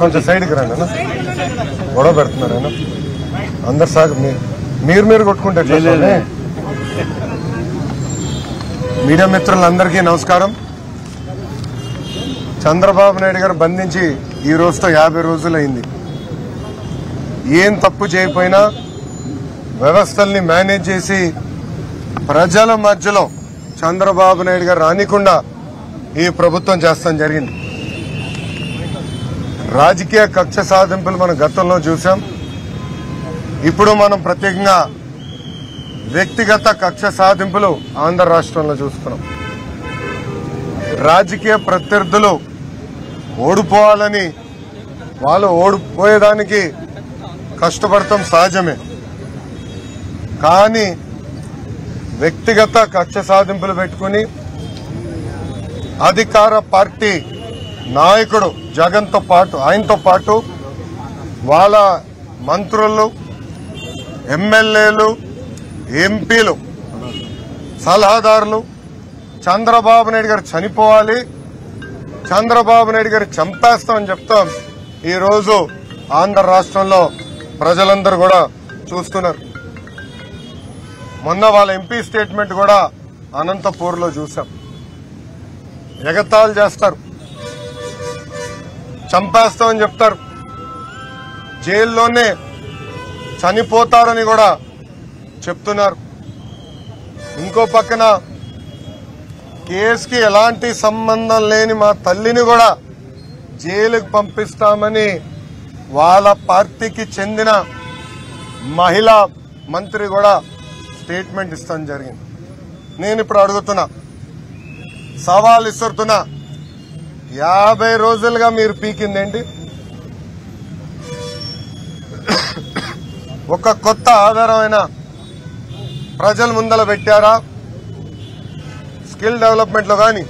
కొంచెం సైడ్కి రండి అన్న. గొడవ పెడుతున్నారు అన్న. అందరు సాగు మీరు మీరు కొట్టుకుంటే? మీడియా మిత్రులందరికీ నమస్కారం. చంద్రబాబు నాయుడు గారు బంధించి ఈ రోజుతో యాభై రోజులు అయింది. ఏం తప్పు చేయకపోయినా వ్యవస్థల్ని మేనేజ్ చేసి ప్రజల మధ్యలో చంద్రబాబు నాయుడు గారు రానికుండా ఈ ప్రభుత్వం చేస్తాం జరిగింది. రాజకీయ కక్ష సాధింపులు మనం గతంలో చూసాం ఇప్పుడు మనం ప్రత్యేకంగా వ్యక్తిగత కక్ష సాధింపులు ఆంధ్ర రాష్ట్రంలో చూస్తున్నాం. రాజకీయ ప్రత్యర్థులు ఓడిపోవాలని వాళ్ళు ఓడిపోయేదానికి కష్టపడటం సహజమే. కానీ వ్యక్తిగత కక్ష సాధింపులు పెట్టుకుని అధికార పార్టీ నాయకుడు జగన్తో పాటు ఆయనతో పాటు వాళ్ళ మంత్రులు ఎమ్మెల్యేలు ఎంపీలు సలహాదారులు చంద్రబాబు నాయుడు గారు చనిపోవాలి చంద్రబాబు నాయుడు గారు చంపేస్తామని చెప్తాం. ఈరోజు ఆంధ్ర రాష్ట్రంలో ప్రజలందరూ కూడా చూస్తున్నారు. మొన్న వాళ్ళ ఎంపీ స్టేట్మెంట్ కూడా అనంతపూర్లో చూసాం. ఎగతాళి చేస్తారు. చంపేస్తామని చెప్తారు. జైల్లోనే చనిపోతారని కూడా చెప్తున్నారు. ఇంకో పక్కన కేసుకి ఎలాంటి సంబంధం లేని మా తల్లిని కూడా జైలుకు పంపిస్తామని వాళ్ళ పార్టీకి చెందిన మహిళా మంత్రి కూడా స్టేట్మెంట్ ఇస్తాం జరిగింది. నేను ఇప్పుడు అడుగుతున్నా సవాల్ ఇస్తున్నా యాభై రోజులుగా మీరు పీకిందేంటి? ఒక కొత్త ఆధారమైన ప్రజల ముందల పెట్టారా? స్కిల్ డెవలప్మెంట్లో కానీ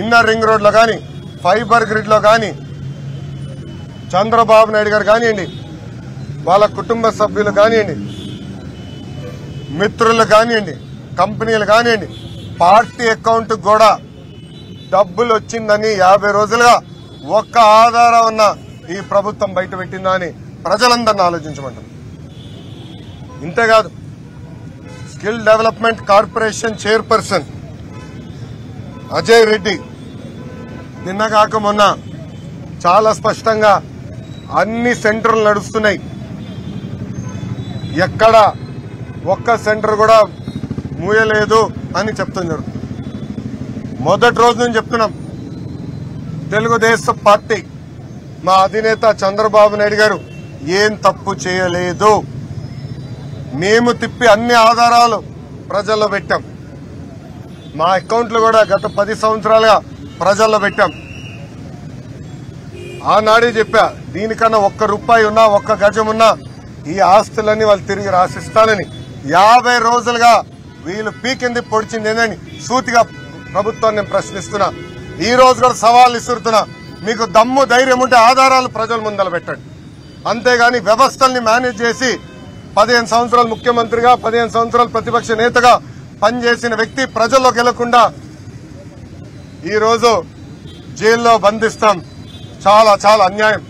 ఇన్నర్ రింగ్ రోడ్లో కానీ ఫైబర్ గ్రిడ్లో కానీ చంద్రబాబు నాయుడు గారు కానివ్వండి వాళ్ళ కుటుంబ సభ్యులు కానివ్వండి మిత్రులు కానివ్వండి కంపెనీలు కానివ్వండి పార్టీ అకౌంట్ కూడా డబ్బులు వచ్చిందని యాభై రోజులుగా ఒక్క ఆధారం ఉన్న ఈ ప్రభుత్వం బయట పెట్టిందా అని ప్రజలందరిని ఆలోచించమంటారు ఇంతేకాదు skill development corporation chairperson Ajay Reddy నిన్న కాక మొన్న చాలా స్పష్టంగా అన్ని సెంటర్లు నడుస్తున్నాయి. ఎక్కడ ఒక్క సెంటర్ కూడా మూయలేదు అని చెప్తున్నారు. మొదటి రోజు నుంచి చెప్తున్నాం. తెలుగుదేశం పార్టీ మా అధినేత చంద్రబాబు నాయుడు గారు ఏం తప్పు చేయలేదు. మేము తిప్పి అన్ని ఆధారాలు ప్రజల్లో పెట్టాం. మా అకౌంట్లు కూడా గత పది సంవత్సరాలుగా ప్రజల్లో పెట్టాం. ఆనాడే చెప్పా దీనికన్నా ఒక్క రూపాయి ఉన్నా ఒక్క గజం ఉన్నా ఈ ఆస్తులన్నీ వాళ్ళు తిరిగి రాసిస్తానని. యాభై రోజులుగా వీళ్ళు పీకింది పొడిచింది ఏందని సూతిగా ప్రభుత్వాన్ని నేను ప్రశ్నిస్తున్నా. ఈ రోజు కూడా సవాల్ ఇస్తున్నా మీకు దమ్ము ధైర్యం ఉంటే ఆధారాలు ప్రజల ముందర పెట్టండి. అంతేగాని వ్యవస్థల్ని మేనేజ్ చేసి పదిహేను సంవత్సరాలు ముఖ్యమంత్రిగా పదిహేను సంవత్సరాలు ప్రతిపక్ష నేతగా పనిచేసిన వ్యక్తి ప్రజల్లోకి వెళ్ళకుండా ఈరోజు జైల్లో బంధిస్తాం. చాలా చాలా అన్యాయం.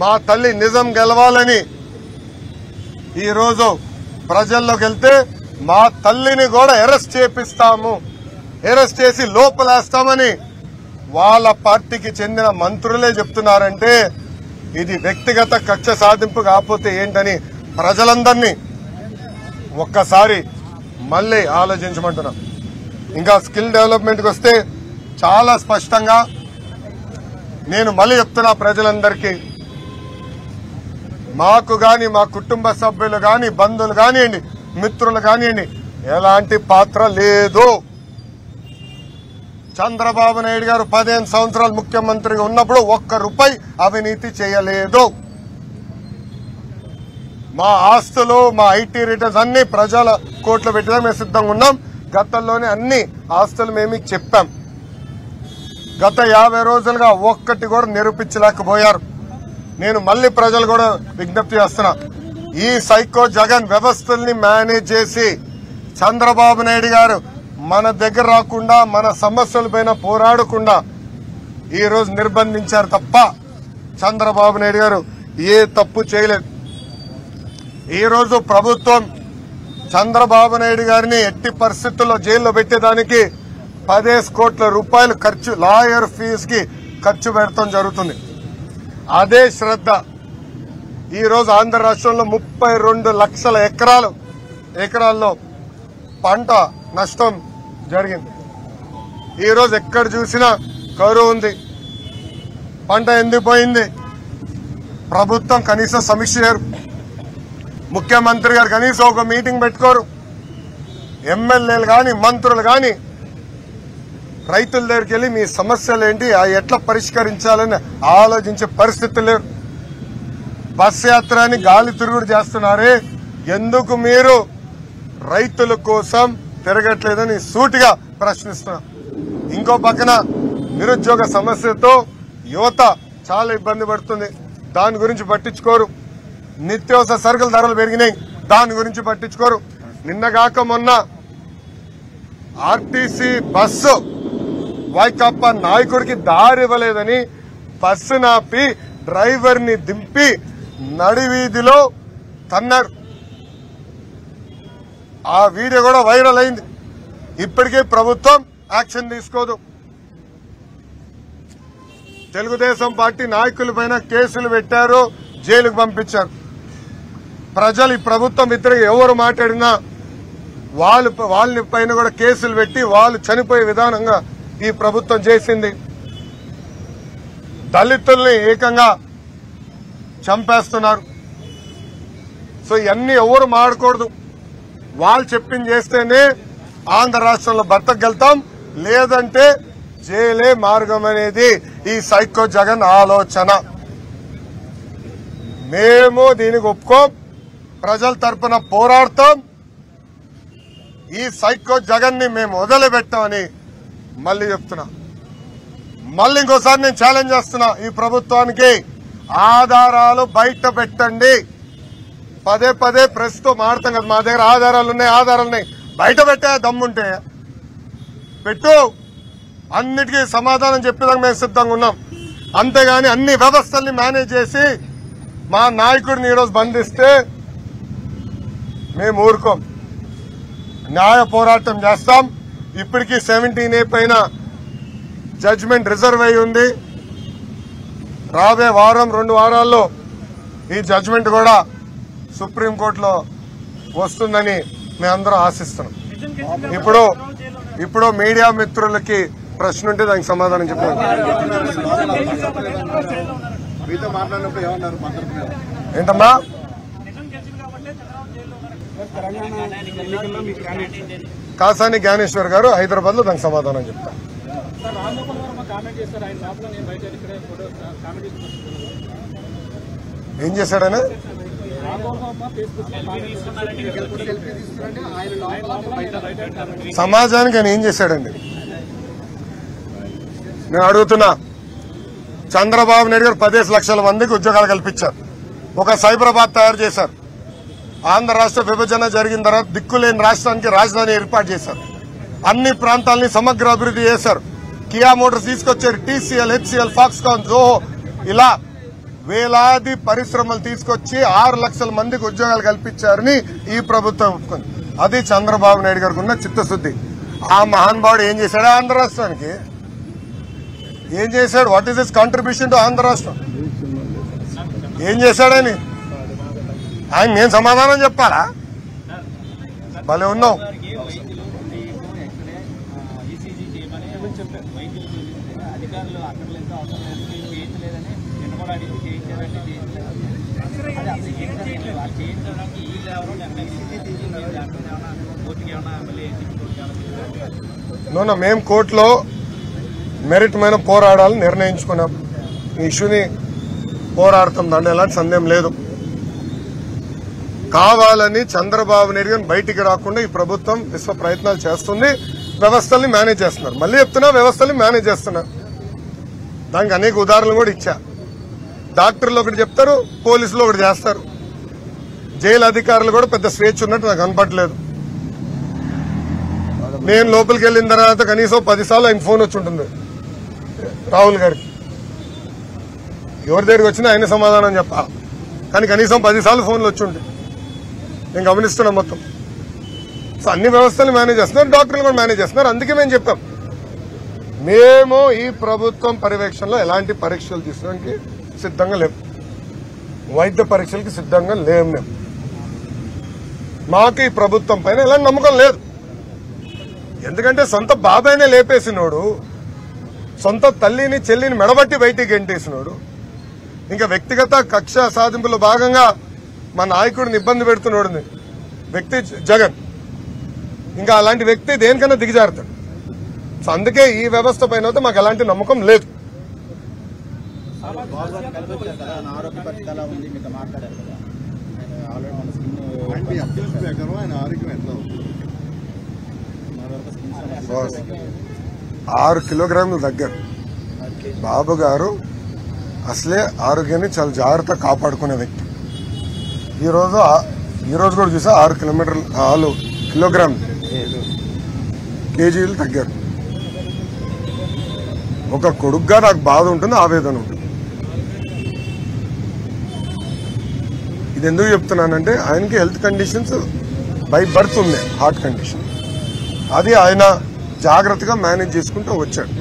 మా తల్లి నిజం గెలవాలని ఈరోజు ప్రజల్లోకి వెళ్తే మా తల్లిని కూడా అరెస్ట్ చేపిస్తాము. అరెస్ట్ చేసి లోపలేస్తామని వాళ్ళ పార్టీకి చెందిన మంత్రులే చెప్తున్నారంటే ఇది వ్యక్తిగత కక్ష సాధింపు కాకపోతే ఏంటని ప్రజలందరినీ ఒక్కసారి మళ్ళీ ఆలోచించమంటున్నా. ఇంకా స్కిల్ డెవలప్మెంట్కి వస్తే చాలా స్పష్టంగా నేను మళ్ళీ చెప్తున్నా ప్రజలందరికీ మాకు కానీ మా కుటుంబ సభ్యులు కానీ బంధువులు కానివ్వండి మిత్రులు కానివ్వండి ఎలాంటి పాత్ర లేదు. చంద్రబాబు నాయుడు గారు పదిహేను సంవత్సరాలు ముఖ్యమంత్రిగా ఉన్నప్పుడు ఒక్క రూపాయి అవినీతి చేయలేదు. మా ఆస్తులు మా ఐటీ రిటర్న్స్ అన్ని ప్రజల కోట్లు పెట్టడం మేము సిద్ధంగా ఉన్నాం. గతంలోనే అన్ని ఆస్తులు మేము చెప్పాం. గత యాభై రోజులుగా ఒక్కటి కూడా నిరూపించలేకపోయారు. నేను మళ్ళీ ప్రజలు కూడా విజ్ఞప్తి చేస్తున్నా. ఈ సైకో జగన్ వ్యవస్థల్ని మేనేజ్ చేసి చంద్రబాబు నాయుడు గారు మన దగ్గర రాకుండా మన సమస్యలపైన పోరాడకుండా ఈరోజు నిర్బంధించారు తప్ప చంద్రబాబు నాయుడు గారు ఏ తప్పు చేయలేదు. ఈరోజు ప్రభుత్వం చంద్రబాబు నాయుడు గారిని ఎట్టి పరిస్థితుల్లో జైల్లో పెట్టేదానికి పదేసి కోట్ల రూపాయలు ఖర్చు లాయర్ ఫీజుకి ఖర్చు పెడతాం జరుగుతుంది. అదే శ్రద్ధ ఈరోజు ఆంధ్ర రాష్ట్రంలో ముప్పై రెండు లక్షల ఎకరాలు ఎకరాల్లో పంట నష్టం జరిగింది. ఈరోజు ఎక్కడ చూసినా కరువు ఉంది. పంట ఎండిపోయింది ప్రభుత్వం కనీసం సమీక్ష చేయరు. ముఖ్యమంత్రి గారు కనీసం ఒక మీటింగ్ పెట్టుకోరు. ఎమ్మెల్యేలు కానీ మంత్రులు కానీ రైతుల దగ్గరికి వెళ్ళి మీ సమస్యలు ఏంటి ఆ ఎట్లా పరిష్కరించాలని ఆలోచించే పరిస్థితి లేరు బస్ యాత్ర అని గాలి తిరుగుడు చేస్తున్నారే. ఎందుకు మీరు రైతుల కోసం తిరగట్లేదని సూటిగా ప్రశ్నిస్తున్నా. ఇంకో పక్కన నిరుద్యోగ సమస్యతో యువత చాలా ఇబ్బంది పడుతుంది. దాని గురించి పట్టించుకోరు. నిత్యావసర సరుకుల ధరలు పెరిగినాయి. దాని గురించి పట్టించుకోరు. నిన్నగాక మొన్న ఆర్టీసీ బస్సు వైకాపా నాయకుడికి దారి ఇవ్వలేదని బస్సు నాపి డ్రైవర్ని దింపి నడివీధిలో తన్నారు. ఆ వీడియో కూడా వైరల్ అయింది. ఇప్పటికే ప్రభుత్వం యాక్షన్ తీసుకోదు. తెలుగుదేశం పార్టీ నాయకుల పైన కేసులు పెట్టారు జైలుకు పంపించారు. ప్రజలు ఈ ప్రభుత్వం ఇద్దరు ఎవరు మాట్లాడినా వాళ్ళు వాళ్ళని పైన కూడా కేసులు పెట్టి వాళ్ళు చనిపోయే విధానంగా ఈ ప్రభుత్వం చేసింది. దళితుల్ని ఏకంగా చంపేస్తున్నారు. సో ఇవన్నీ ఎవరు మాడకూడదు. వాళ్ళు చెప్పింది చేస్తేనే ఆంధ్ర రాష్ట్రంలో బతకగలుగుతాం. లేదంటే జైలే మార్గం అనేది ఈ సైకో జగన్ ఆలోచన. మేము దీనికి ఒప్పుకోం. ప్రజల తరపున పోరాడతాం. ఈ సైకో జగన్ని మేము వదిలిపెట్టామని మళ్ళీ చెప్తున్నా. మళ్ళీ ఇంకోసారి నేను ఛాలెంజ్ చేస్తున్నా ఈ ప్రభుత్వానికి. ఆధారాలు బయట పెట్టండి. పదే పదే ప్రెస్తో మారుతాం మాడతాం కదా మా దగ్గర ఆధారాలు ఉన్నాయి ఆధారాలు ఉన్నాయి. బయట పెట్టా దమ్ముంటే పెట్టు. అన్నిటికీ సమాధానం చెప్పేదాకా మేము సిద్ధంగా ఉన్నాం. అంతేగాని అన్ని వ్యవస్థల్ని మేనేజ్ చేసి మా నాయకుడిని ఈరోజు బంధిస్తే మేము ఊరుకోం. న్యాయ పోరాటం చేస్తాం. ఇప్పటికీ సెవెంటీన్ ఏ పైన జడ్జ్మెంట్ రిజర్వ్ అయి ఉంది. రాబోయే వారం రెండు వారాల్లో ఈ జడ్జ్మెంట్ కూడా సుప్రీంకోర్టులో వస్తుందని మేమందరం ఆశిస్తున్నాం. ఇప్పుడు ఇప్పుడు మీడియా మిత్రులకి ప్రశ్న ఉంటే దానికి సమాధానం చెప్పండి. మీతో మాట్లాడినప్పుడు ఏమన్నారు మాట్లాడుతున్నారు? ఏంటమ్మా? కాసాని జ్ఞానేశ్వర్ గారు హైదరాబాద్లో దానికి సమాధానం చేస్తున్నాను. ఏం చేశాడని సమాజానికి ఆయన ఏం చేశాడండి? నేను అడుగుతున్నా. చంద్రబాబు నాయుడు గారు పదిహేను లక్షల మందికి ఉద్యోగాలు కల్పించారు. ఒక సైబరాబాద్ తయారు చేశారు. ఆంధ్ర రాష్ట్ర విభజన జరిగిన తర్వాత దిక్కులేని రాష్ట్రానికి రాజధాని ఏర్పాటు చేశారు. అన్ని ప్రాంతాలని సమగ్ర అభివృద్ధి చేశారు. కియా మోటార్స్ తీసుకొచ్చారు. టీసీఎల్ హెచ్సిఎల్ ఫాక్స్కాన్ జోహో ఇలా వేలాది పరిశ్రమలు తీసుకొచ్చి ఆరు లక్షల మందికి ఉద్యోగాలు కల్పించారని ఈ ప్రభుత్వం ఒప్పుకుంది. అది చంద్రబాబు నాయుడు గారికి ఉన్న చిత్తశుద్ధి. ఆ మహానుభావుడు ఏం చేశాడు ఆంధ్ర రాష్ట్రానికి? ఏం చేశాడు? What is this contribution to Andhra రాష్ట్రం? ఏం చేశాడని ఆయన? నేను సమాధానం చెప్పాలా? భలే ఉన్నావు చెప్పారు వైద్యులు చూపిస్తే అధికారులు అక్కడ లేదు అవసరం లేదు మేము చేయించలేదని నిన్న కూడా అడిగి చేయించారంటే చేయించలేదు. అది అసలు ఏంటంటే వాళ్ళు చేయించడానికి ఈ లెవెల్ దాంట్లో ఏమైనా కోర్టుకి ఏమైనా ఎమ్మెల్యే ఎక్కించుకోవచ్చు మేము కోర్టులో మెరిట్ మీద పోరాడాలని నిర్ణయించుకున్నాం. ఈ ఇష్యూని పోరాడుతాం. దాంట్లో ఎలాంటి సందేహం లేదు. కావాలని చంద్రబాబు నాయుడు గారిని బయటికి రాకుండా ఈ ప్రభుత్వం విశ్వ ప్రయత్నాలు చేస్తుంది. వ్యవస్థల్ని మేనేజ్ చేస్తున్నారు. మళ్ళీ చెప్తున్నా వ్యవస్థల్ని మేనేజ్ చేస్తున్నారు దానికి అనేక ఉదాహరణలు కూడా ఇచ్చా. డాక్టర్లు ఒకటి చెప్తారు పోలీసులు ఒకటి చేస్తారు. జైలు అధికారులు కూడా పెద్ద స్వేచ్ఛ ఉన్నట్టు నాకు కనపట్లేదు నేను లోపలికి వెళ్ళిన తర్వాత కనీసం పదిసార్లు ఆయన ఫోన్ వచ్చి ఉంటుంది. రాహుల్ గారికి. ఎవరి దగ్గరికి వచ్చినా ఆయన సమాధానం చెప్పాలి. కానీ కనీసం పదిసార్లు ఫోన్లు వచ్చి ఉంటుంది నేను గమనిస్తున్నాం మొత్తం. సో అన్ని వ్యవస్థలు మేనేజ్ చేస్తున్నారు డాక్టర్లు కూడా మేనేజ్ చేస్తున్నారు. అందుకే మేము చెప్తాం. మేము ఈ ప్రభుత్వం పర్యవేక్షణలో ఎలాంటి పరీక్షలు తీసుకోవడానికి సిద్ధంగా లేవు వైద్య పరీక్షలకి సిద్ధంగా లేము మేము. మాకు ఈ ప్రభుత్వం పైన ఎలాంటి నమ్మకం లేదు. ఎందుకంటే సొంత బాబాయినే లేపేసినోడు సొంత తల్లిని చెల్లిని మెడబట్టి బయటికి గెంటేసినోడు ఇంకా వ్యక్తిగత కక్ష సాధింపులో భాగంగా మా నాయకుడిని ఇబ్బంది పెడుతున్నాడు వ్యక్తి జగన్. ఇంకా అలాంటి వ్యక్తి దేనికన్నా దిగజారుతాడు. సో అందుకే ఈ వ్యవస్థ పైన అయితే మాకు ఎలాంటి నమ్మకం లేదు. ఆరు కిలోగ్రాములు దగ్గర. బాబు గారు అసలే ఆరోగ్యాన్ని చాలా జాగ్రత్తగా కాపాడుకునే వ్యక్తి. ఈరోజు ఈరోజు ఈ రోజు కూడా చూసా ఆరు కిలోమీటర్లు ఆరు కిలోగ్రాములు. కేజీలు తగ్గారు. ఒక కొడుగ్గా నాకు బాధ ఉంటుంది ఆవేదన ఉంటుంది. ఇది ఎందుకు చెప్తున్నానంటే ఆయనకి హెల్త్ కండిషన్స్ బై బర్త్ ఉంది హార్ట్ కండిషన్ అది ఆయన జాగ్రత్తగా మేనేజ్ చేసుకుంటూ వచ్చాడు.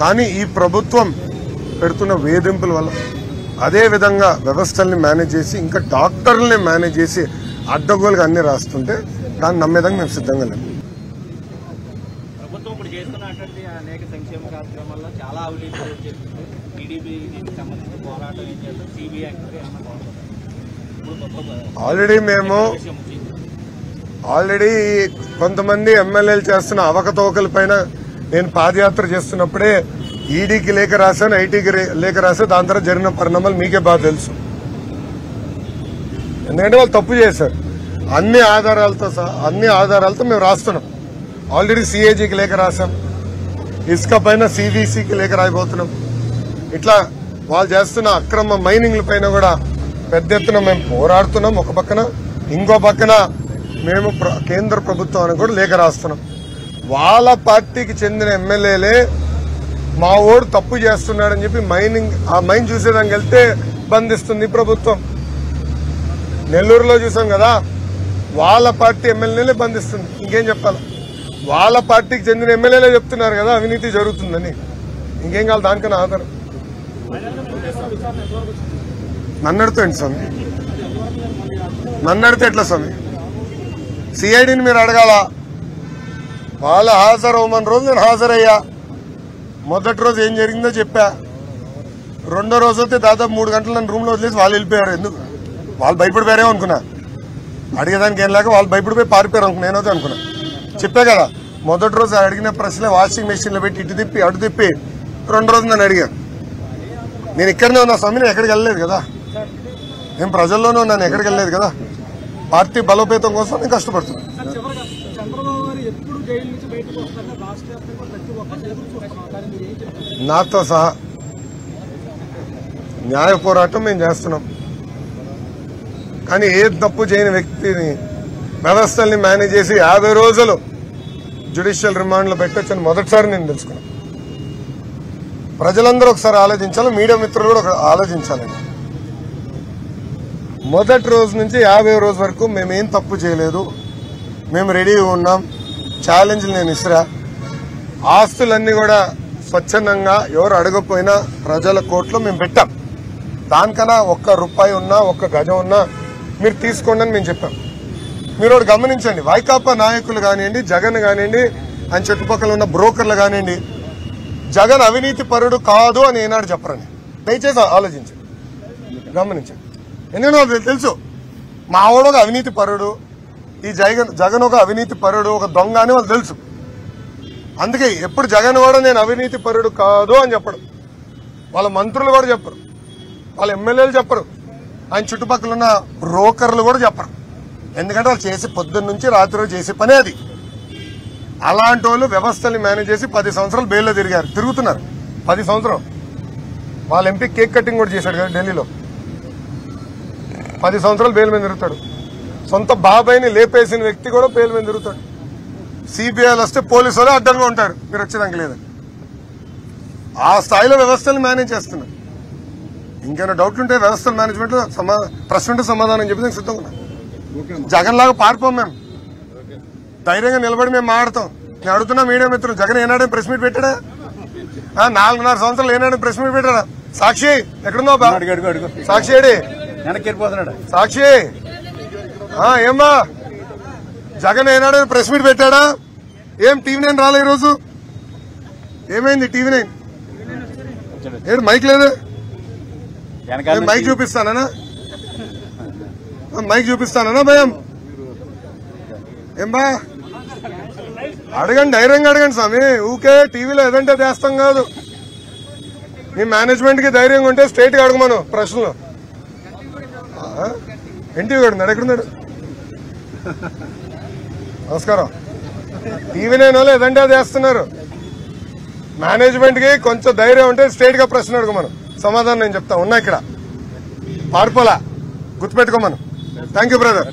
కానీ ఈ ప్రభుత్వం పెడుతున్న వేధింపుల వల్ల అదే విధంగా వ్యవస్థల్ని మేనేజ్ చేసి ఇంకా డాక్టర్లని మేనేజ్ చేసి అడ్డగోలుగా అన్ని రాస్తుంటే దాన్ని నమ్మేదానికి మేము సిద్ధంగా లేము. ప్రభుత్వం ఇప్పుడు చేస్తున్నటువంటి అనేక సంక్షేమ కార్యక్రమాల్లో చాలా అవినీతి చేస్తుంది. టీడీపీ దీనికి సంబంధించిన పోరాటం ఏం చేస్తారు సిబిఐ యాక్ట్ ఏమన్నా బాగుంటుంది ఇప్పుడు కొత్త ఆల్రెడీ మేము ఆల్రెడీ కొంతమంది ఎమ్మెల్యేలు చేస్తున్న అవకతవకల పైన నేను పాదయాత్ర చేస్తున్నప్పుడే ఈడీకి లేఖ రాశాను ఐటీకి లేఖ రాశాను దాని తర్వాత జరిగిన పరిణామాలు మీకే బాగా తెలుసు. ఎందుకంటే వాళ్ళు తప్పు చేశారు. అన్ని ఆధారాలతో సహా అన్ని ఆధారాలతో మేము రాస్తున్నాం. ఆల్రెడీ సిఏజీకి లేఖ రాశాం. ఇసుక పైన సివిసికి లేఖ రాయబోతున్నాం. ఇట్లా వాళ్ళు చేస్తున్న అక్రమ మైనింగ్ల పైన కూడా పెద్ద ఎత్తున మేము పోరాడుతున్నాం. ఒక పక్కన ఇంకో పక్కన మేము ప్ర- కేంద్ర ప్రభుత్వానికి కూడా లేఖ రాస్తున్నాం. వాళ్ళ పార్టీకి చెందిన ఎమ్మెల్యేలే మా ఓడు తప్పు చేస్తున్నాడని చెప్పి మైనింగ్ ఆ మైన్ చూసేదానికి వెళ్తే బంధిస్తుంది ప్రభుత్వం. నెల్లూరులో చూసాం కదా వాళ్ళ పార్టీ ఎమ్మెల్యేలే బంధిస్తుంది. ఇంకేం చెప్పాలి? వాళ్ళ పార్టీకి చెందిన ఎమ్మెల్యేలే చెప్తున్నారు కదా అవినీతి జరుగుతుందని. ఇంకేం కావాలి? దానికన్నా ఆధారం. నన్ను స్వామి? నన్ను అడిగితే ఎట్లా స్వామి? సిఐడిని మీరు అడగాల? వాళ్ళు హాజరు అవ్వమని రోజు నేను హాజరయ్యా. మొదటి రోజు ఏం జరిగిందో చెప్పా. రెండో రోజు అయితే దాదాపు మూడు గంటలు నన్ను రూమ్లో వదిలేసి వాళ్ళు వెళ్ళిపోయారు. ఎందుకు? వాళ్ళు భయపడిపోయారేమో అనుకున్నా. అడిగేదానికి ఏం లేక వాళ్ళు భయపడిపోయి పారిపోయారు అనుకున్నా నేనైతే అనుకున్నా. చెప్పే కదా మొదటి రోజు అడిగిన ప్రశ్నలే వాషింగ్ మెషిన్లో పెట్టి ఇటు తిప్పి అటు తిప్పి రెండు రోజులు నన్ను అడిగాను నేను ఇక్కడనే ఉన్నా స్వామి నేను ఎక్కడికి వెళ్ళలేదు కదా. నేను ప్రజల్లోనే ఉన్నాను ఎక్కడికి వెళ్ళలేదు కదా. పార్టీ బలోపేతం కోసం నేను కష్టపడుతున్నాను నాతో సహా న్యాయ పోరాటం మేము చేస్తున్నాం. కానీ ఏ తప్పు చేయని వ్యక్తిని వ్యవస్థల్ని మేనేజ్ చేసి యాభై రోజులు జ్యుడిషియల్ రిమాండ్లో పెట్టొచ్చని మొదటిసారి నేను తెలుసుకున్నాను. ప్రజలందరూ ఒకసారి ఆలోచించాలి మీడియా మిత్రులు కూడా ఒక ఆలోచించాలండి మొదటి రోజు నుంచి యాభై రోజు వరకు మేమేం తప్పు చేయలేదు. మేము రెడీగా ఉన్నాం. ఛాలెంజ్లు నేను ఇసిరా. ఆస్తులన్నీ కూడా స్వచ్ఛందంగా ఎవరు అడగపోయినా ప్రజల కోర్టులో మేము పెట్టాం. దానికన్నా ఒక్క రూపాయి ఉన్నా ఒక్క గజం ఉన్నా మీరు తీసుకోండి అని మేము చెప్పాం. మీరు ఒకటి గమనించండి. వైకాపా నాయకులు కానివ్వండి జగన్ కానివ్వండి ఆయన చుట్టుపక్కల ఉన్న బ్రోకర్లు కానివ్వండి జగన్ అవినీతి పరుడు కాదు అని ఏనాడు చెప్పరని దయచేసి ఆలోచించండి. గమనించండి. ఎందుకంటే తెలుసు. మా ఆవిడ ఒక అవినీతి పరుడు ఈ జగన్ జగన్ ఒక అవినీతి పరుడు ఒక దొంగ అని వాళ్ళు తెలుసు. అందుకే ఎప్పుడు జగన్ కూడా నేను అవినీతి పరుడు కాదు అని చెప్పడు వాళ్ళ మంత్రులు కూడా చెప్పరు. వాళ్ళ ఎమ్మెల్యేలు చెప్పరు. ఆయన చుట్టుపక్కల ఉన్న బ్రోకర్లు కూడా చెప్పరు. ఎందుకంటే వాళ్ళు చేసి పొద్దున్న నుంచి రాత్రి చేసే పనే అది. అలాంటి వాళ్ళు వ్యవస్థల్ని మేనేజ్ చేసి పది సంవత్సరాలు బెయిల్లో తిరిగారు. తిరుగుతున్నారు. పది సంవత్సరం. వాళ్ళ ఎంపీ కేక్ కటింగ్ కూడా చేశాడు కదా ఢిల్లీలో. పది సంవత్సరాలు బెయిల్ మీద తిరుగుతాడు. సొంత బాబాయ్ని లేపేసిన వ్యక్తి కూడా బెయిల్ మీద తిరుగుతాడు. సిబిఐలు వస్తే పోలీసు వాళ్ళు అడ్డంగా ఉంటారు. మీరు వచ్చేదానికి లేదని. ఆ స్థాయిలో వ్యవస్థను మేనేజ్ చేస్తున్నారు. ఇంకేమైనా డౌట్లు ఉంటే వ్యవస్థ మేనేజ్మెంట్ ప్రశ్న ఉంటే సమాధానం చెప్పి నేను సిద్ధంగా జగన్ లాగా పారిపోం మేము. ధైర్యంగా నిలబడి మేము మాట్లాడతాం నేను అడుగుతున్నా మీడియా మిత్రులు జగన్ ఏనాడే ప్రెస్ మీట్ పెట్టాడా? నాలుగున్నర సంవత్సరాలు ఏనాడే ప్రెస్ మీట్ పెట్టాడా? సాక్షి ఎక్కడున్నావు సాక్షి ఏడి? సాక్షి? ఏమ్మా? జగన్ ఏనాడు ప్రెస్ మీట్ పెట్టాడా? ఏం టీవీ నైన్ రాలే ఈరోజు? ఏమైంది టీవీ నైన్? ఏడు మైక్ లేదు? మైక్ చూపిస్తానా మైక్ చూపిస్తానా భయం? ఏం బా? అడగండి ధైర్యంగా అడగండి స్వామి. ఊకే టీవీలో ఏదంటే చేస్తాం కాదు. మీ మేనేజ్మెంట్కి ధైర్యంగా ఉంటే స్ట్రైట్గా అడగమను ప్రశ్నలు? ఎన్టీవీ గడున్నాడు ఎక్కడున్నాడు నమస్కారం. టీవీ నైన్ వాళ్ళు ఏదంటే అది వేస్తున్నారు. మేనేజ్మెంట్కి కొంచెం ధైర్యం ఉంటే స్ట్రైట్గా ప్రశ్న అడగమను. సమాధానం నేను చెప్తా. ఉన్నా ఇక్కడ. పారిపోలా గుర్తుపెట్టుకోమను. Thank you brother